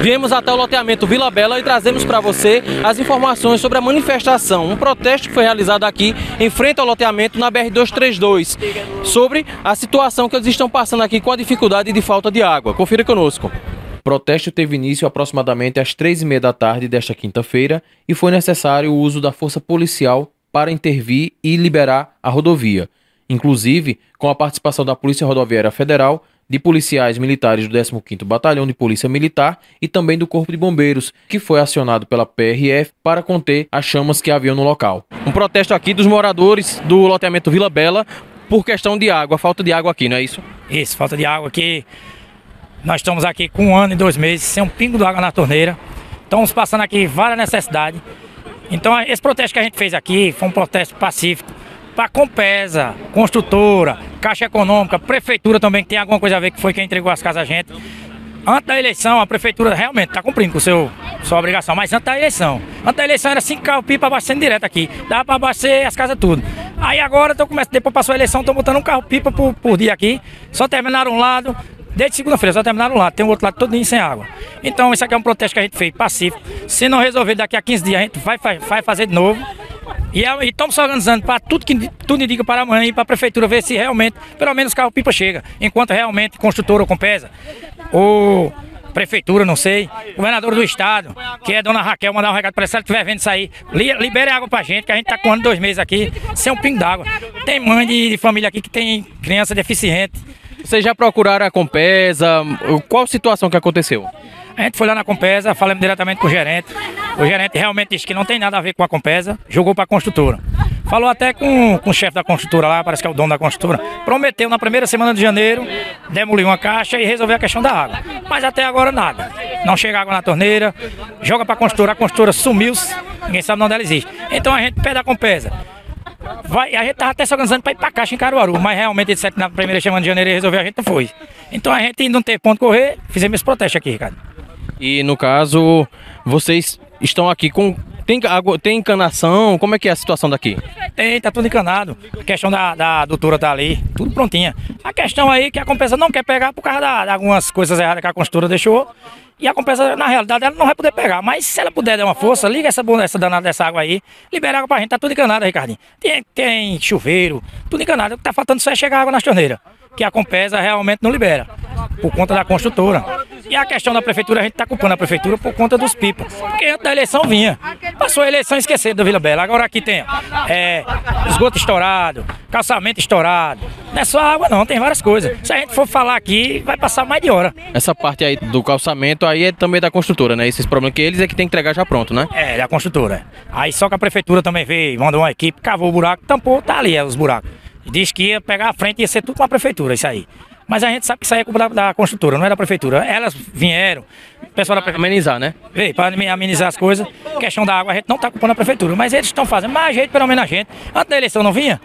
Viemos até o loteamento Vila Bela e trazemos para você as informações sobre a manifestação, um protesto que foi realizado aqui em frente ao loteamento na BR-232, sobre a situação que eles estão passando aqui com a dificuldade de falta de água. Confira conosco. O protesto teve início aproximadamente às três e meia da tarde desta quinta-feira e foi necessário o uso da força policial para intervir e liberar a rodovia, inclusive com a participação da Polícia Rodoviária Federal, de policiais militares do 15º Batalhão de Polícia Militar e também do Corpo de Bombeiros, que foi acionado pela PRF para conter as chamas que haviam no local. Um protesto aqui dos moradores do loteamento Vila Bela por questão de água, falta de água aqui, não é isso? Isso, falta de água aqui. Nós estamos aqui com um ano e dois meses sem um pingo de água na torneira. Estamos passando aqui várias necessidades. Então esse protesto que a gente fez aqui foi um protesto pacífico para a Compesa, construtora, Caixa Econômica, Prefeitura também, que tem alguma coisa a ver, que foi quem entregou as casas a gente. Antes da eleição, a Prefeitura realmente está cumprindo com seu, sua obrigação, mas antes da eleição. Antes da eleição era cinco carros pipa abastecendo direto aqui. Dava para abastecer as casas tudo. Aí agora, então, começa, depois passou a eleição, estão botando um carro pipa por, por dia aqui. Só terminaram um lado, Desde segunda-feira, só terminaram um lado, tem o outro lado todo sem água. Então, isso aqui é um protesto que a gente fez pacífico. Se não resolver daqui a 15 dias, a gente vai, vai fazer de novo. E é, estamos se organizando para tudo que tudo indica para amanhã e para a prefeitura ver se realmente, pelo menos, o carro-pipa chega. Enquanto realmente construtora ou compesa, ou prefeitura, não sei, governador do estado, que é dona Raquel, mandar um recado para ela, se ela estiver vendo isso aí, libere água para gente, que a gente está com ano, dois meses aqui, sem um pingo d'água. Tem mãe de, de família aqui que tem criança deficiente. Vocês já procuraram a Compesa? Qual situação que aconteceu? A gente foi lá na Compesa, falamos diretamente com o gerente. O gerente realmente disse que não tem nada a ver com a Compesa, jogou para a construtora. Falou até com, com o chefe da construtora lá, parece que é o dono da construtora. Prometeu na primeira semana de janeiro demolir uma caixa e resolver a questão da água. Mas até agora nada. Não chega água na torneira, joga para a construtora, a construtora sumiu, ninguém sabe onde ela existe. Então a gente pede a Compesa. Vai, a gente tava até se organizando para ir para Caixa em Caruaru, mas realmente na primeira semana de janeiro resolveu, a gente não foi. Então a gente não teve ponto correr, fizemos esse protesto aqui, Ricardo. E no caso, vocês estão aqui com. Tem, tem encanação? Como é que é a situação daqui? Tem, tá tudo encanado. A questão da, da doutora tá ali, tudo prontinha. A questão aí é que a compensa não quer pegar por causa de algumas coisas erradas que a construtora deixou. E a compensa, na realidade, ela não vai poder pegar. Mas se ela puder dar uma força, liga essa, essa danada dessa água aí, libera água pra gente, tá tudo encanado, Ricardinho. Tem, tem chuveiro, tudo encanado. O que tá faltando só é chegar água nas torneiras. Que a Compesa realmente não libera, por conta da construtora. E a questão da prefeitura, a gente está culpando a prefeitura por conta dos pipas. Porque antes da eleição vinha. Passou a eleição e esqueceu da Vila Bela. Agora aqui tem é, esgoto estourado, calçamento estourado. Não é só água não, tem várias coisas. Se a gente for falar aqui, vai passar mais de hora. Essa parte aí do calçamento aí é também da construtora, né? Esses problemas que eles é que tem que entregar já pronto, né? É, da construtora. Aí só que a prefeitura também veio, mandou uma equipe, cavou o buraco, tampou, tá ali é, os buracos. Diz que ia pegar a frente e ia ser tudo com a prefeitura, isso aí. Mas a gente sabe que isso aí é culpa da, da construtora, não é da prefeitura. Elas vieram, o pessoal da prefeitura. Amenizar, né? Veio, para amenizar as coisas. questão da água, a gente não está culpando a prefeitura, mas eles estão fazendo. Mas ajeita pelo menos a gente. Antes da eleição não vinha?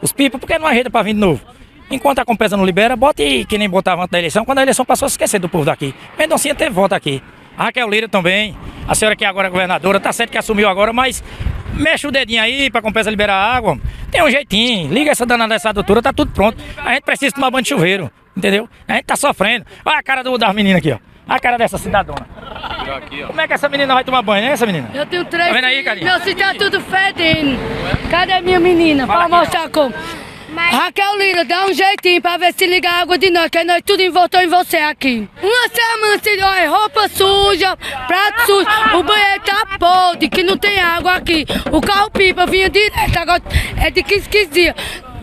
Os pipas, por que não ajeita para vir de novo? Enquanto a compensa não libera, bota e que nem botava antes da eleição. Quando a eleição passou a esquecer do povo daqui. Mendoncinha teve voto aqui. A Raquel Lira também. A senhora que agora é governadora, tá certo que assumiu agora, mas mexe o dedinho aí pra compensa liberar água. Tem um jeitinho. Liga essa danada dessa doutora, tá tudo pronto. A gente precisa tomar banho de chuveiro. Entendeu? A gente tá sofrendo. Olha a cara do, das meninas aqui, ó. A cara dessa cidadona. Como é que essa menina vai tomar banho, né, essa menina? Eu tenho três. Tá vendo aí, carinha? Meu filho tá tudo fedendo. Cadê minha menina? Fala pra mostrar como. Mas... Raquel Lira, dá um jeitinho pra ver se liga a água de nós, que nós tudo voltou em você aqui. Uma semana, se olha, roupa suja, prato sujo, o banheiro tá podre, que não tem água aqui. O carro-pipa vinha direto, agora é de 15, 15 dias.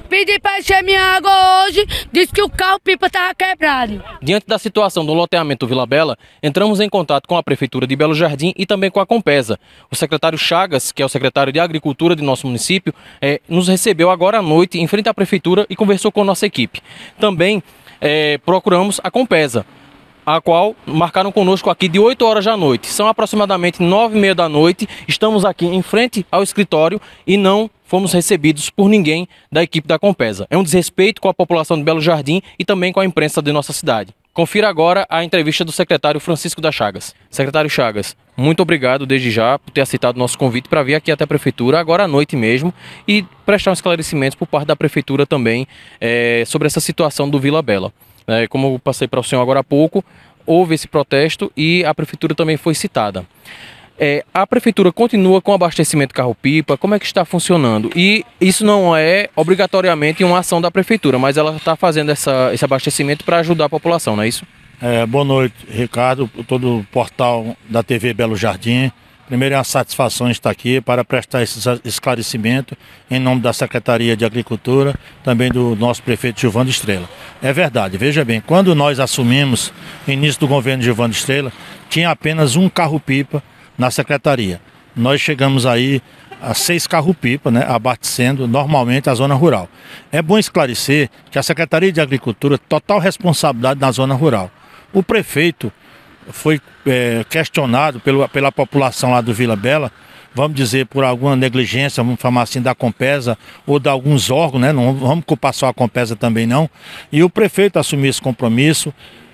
Pedi para encher minha água hoje, disse que o carro-pipa estava quebrado. Diante da situação do loteamento Vila Bela, entramos em contato com a Prefeitura de Belo Jardim e também com a Compesa. O secretário Chagas, que é o secretário de Agricultura de nosso município, é, nos recebeu agora à noite em frente à Prefeitura e conversou com a nossa equipe. Também é, procuramos a Compesa a qual marcaram conosco aqui de 8 horas da noite. São aproximadamente 9 e meia da noite. Estamos aqui em frente ao escritório e não fomos recebidos por ninguém da equipe da Compesa. É um desrespeito com a população de Belo Jardim e também com a imprensa de nossa cidade. Confira agora a entrevista do secretário Francisco da Chagas. Secretário Chagas, muito obrigado desde já por ter aceitado nosso convite para vir aqui até a Prefeitura, agora à noite mesmo, e prestar um esclarecimentos por parte da Prefeitura também é, sobre essa situação do Vila Bela. É, como eu passei para o senhor agora há pouco, houve esse protesto e a prefeitura também foi citada. É, a prefeitura continua com abastecimento carro-pipa, como é que está funcionando? E isso não é obrigatoriamente uma ação da prefeitura, mas ela está fazendo essa, esse abastecimento para ajudar a população, não é isso? É, boa noite, Ricardo, todo o portal da TV Belo Jardim. Primeiro é uma satisfação estar aqui para prestar esse esclarecimento em nome da Secretaria de Agricultura, também do nosso prefeito Gilvando Estrela. É verdade, veja bem, quando nós assumimos início do governo de Gilvando Estrela, tinha apenas um carro-pipa na secretaria. Nós chegamos aí a seis carro-pipa, né, abastecendo normalmente a zona rural. É bom esclarecer que a Secretaria de Agricultura total responsabilidade na zona rural. O prefeito foi é, questionado pelo, pela população lá do Vila Bela, vamos dizer, por alguma negligência, vamos falar assim, da Compesa ou de alguns órgãos, né? Não vamos culpar só a Compesa também não. E o prefeito assumiu esse compromisso,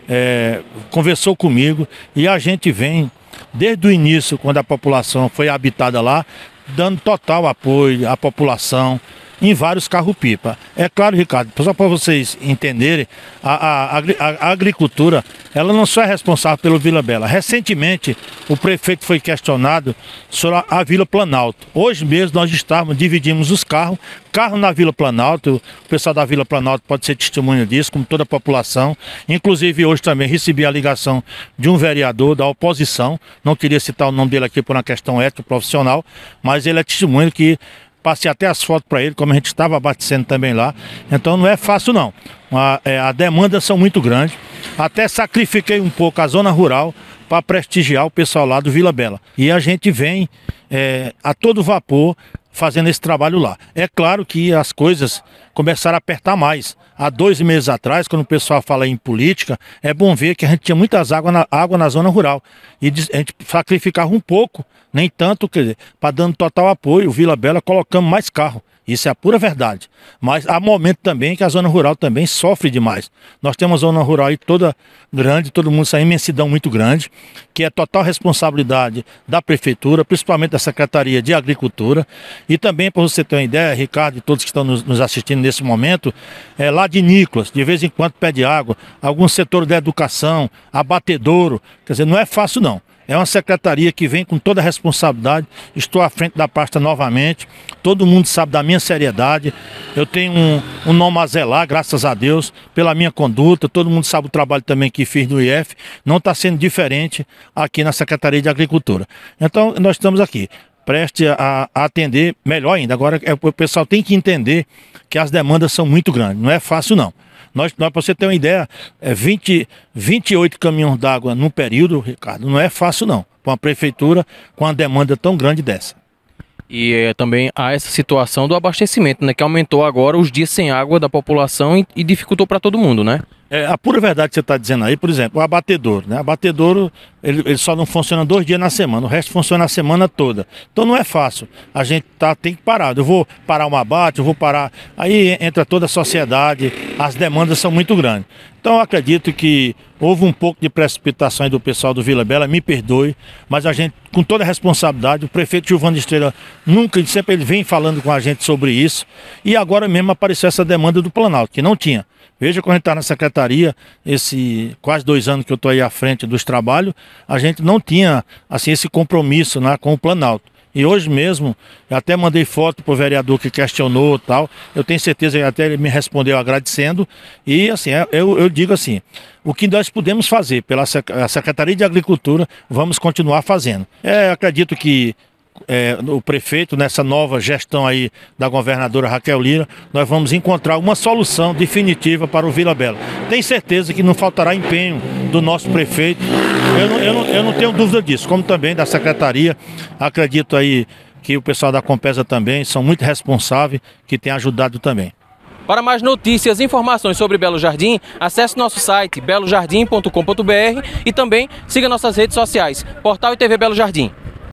é, conversou comigo e a gente vem, desde o início, quando a população foi habitada lá, dando total apoio à população, em vários carro-pipa. É claro, Ricardo, só para vocês entenderem, a, a, a, agricultura ela não só é responsável pelo Vila Bela. Recentemente, o prefeito foi questionado sobre a, Vila Planalto. Hoje mesmo nós estávamos, dividimos os carros, carro na Vila Planalto, o pessoal da Vila Planalto pode ser testemunha disso, como toda a população. Inclusive hoje também recebi a ligação de um vereador da oposição, não queria citar o nome dele aqui por uma questão ética profissional, mas ele é testemunho que Passei até as fotos para ele, como a gente estava abastecendo também lá. Então não é fácil não. A, é, a demanda são muito grande. Até sacrifiquei um pouco a zona rural para prestigiar o pessoal lá do Vila Bela. E a gente vem é, a todo vapor fazendo esse trabalho lá. É claro que as coisas começaram a apertar mais. Há dois meses atrás, quando o pessoal fala em política, é bom ver que a gente tinha muitas águas na, água na zona rural. E a gente sacrificava um pouco, nem tanto, para dando total apoio, Vila Bela colocando mais carro. Isso é a pura verdade. Mas há momento também que a zona rural também sofre demais. Nós temos a zona rural aí toda grande, todo mundo, essa imensidão muito grande, que é total responsabilidade da prefeitura, principalmente da Secretaria de Agricultura. E também, para você ter uma ideia, Ricardo e todos que estão nos, nos assistindo nesse momento, é, lá de Nicolas, de vez em quando pede água, algum setor da educação, abatedouro, quer dizer, não é fácil não. É uma secretaria que vem com toda a responsabilidade. Estou à frente da pasta novamente. Todo mundo sabe da minha seriedade. Eu tenho um, um nome a zelar, graças a Deus, pela minha conduta. Todo mundo sabe o trabalho também que fiz no IF. Não está sendo diferente aqui na Secretaria de Agricultura. Então, nós estamos aqui preste a, a, atender melhor ainda. Agora, é, o pessoal tem que entender que as demandas são muito grandes. Não é fácil, não. Nós, nós para você ter uma ideia, é 20, 28 caminhões d'água no período, Ricardo, não é fácil não, para uma prefeitura com uma demanda tão grande dessa. E é, também há essa situação do abastecimento, né? Que aumentou agora os dias sem água da população e, e dificultou para todo mundo, né? É, a pura verdade que você está dizendo aí, por exemplo, o abatedouro, né? O abatedouro, ele, ele, só não funciona dois dias na semana, o resto funciona a semana toda. Então não é fácil. A gente tá, tem que parar. Eu vou parar um abate, eu vou parar. Aí entra toda a sociedade, as demandas são muito grandes. Então eu acredito que houve um pouco de precipitação do pessoal do Vila Bela, me perdoe, mas a gente, com toda a responsabilidade, o prefeito Giovanni Estrela nunca, sempre ele vem falando com a gente sobre isso, e agora mesmo apareceu essa demanda do Planalto, que não tinha. Veja quando a gente está na secretaria, esse quase dois anos que eu estou aí à frente dos trabalhos, a gente não tinha assim esse compromisso né, com o Planalto. E hoje mesmo, eu até mandei foto para o vereador que questionou tal. Eu tenho certeza que até ele me respondeu agradecendo. E assim, é, eu, eu digo assim, o que nós podemos fazer pela Secretaria de Agricultura, vamos continuar fazendo. É, acredito que é, o prefeito, nessa nova gestão aí da governadora Raquel Lira, nós vamos encontrar uma solução definitiva para o Vila Bela. Tenho certeza que não faltará empenho do nosso prefeito, eu não, eu não, eu não tenho dúvida disso, como também da secretaria, acredito aí que o pessoal da Compesa também são muito responsáveis, que tem ajudado também. Para mais notícias e informações sobre Belo Jardim, acesse nosso site belojardim.com.br e também siga nossas redes sociais, Portal e TV Belo Jardim.